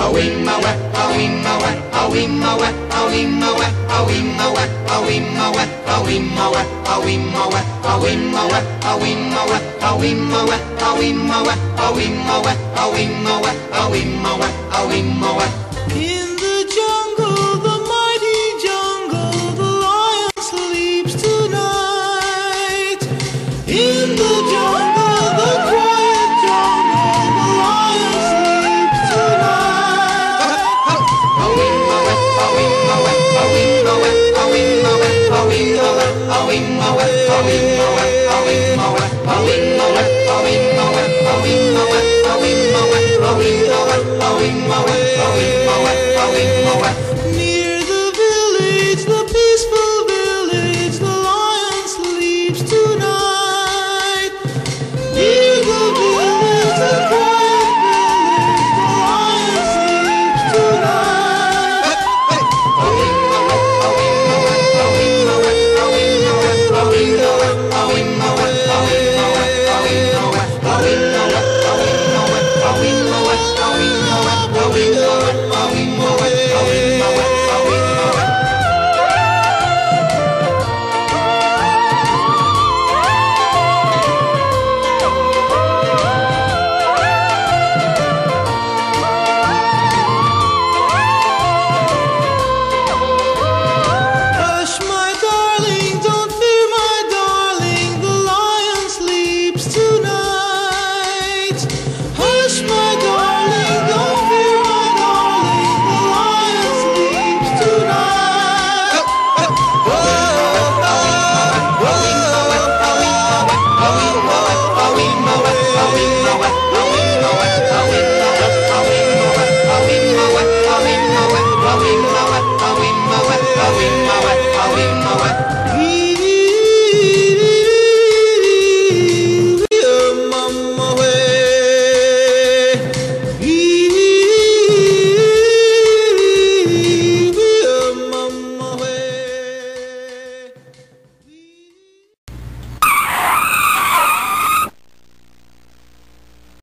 Away, my way, away, my way. In the jungle, the mighty jungle, the lion sleeps tonight. In the jungle, away. 我